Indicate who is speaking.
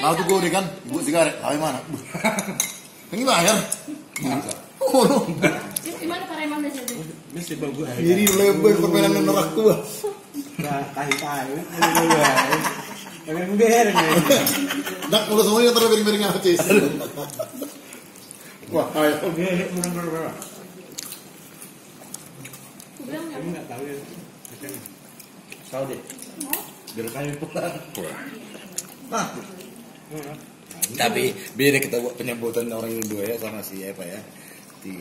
Speaker 1: Mau tuh gue kan, ibu sigaret, ayo mana? Ini bayar. Oh, no.
Speaker 2: Gimana
Speaker 3: bagus.
Speaker 1: Jadi lebar permainan nerak tua.
Speaker 3: Nah, nih.
Speaker 1: Dak udah semuanya terlalu bering-bering acis. Wah, ayo.
Speaker 2: Bilang ya.
Speaker 3: Kamu nggak tahu ya?
Speaker 1: Tahu deh. Biar kayu pulang. Nah,
Speaker 3: Nah,
Speaker 1: tapi beda kita buat penyebutan orang yang dua ya sama si apa ya. Di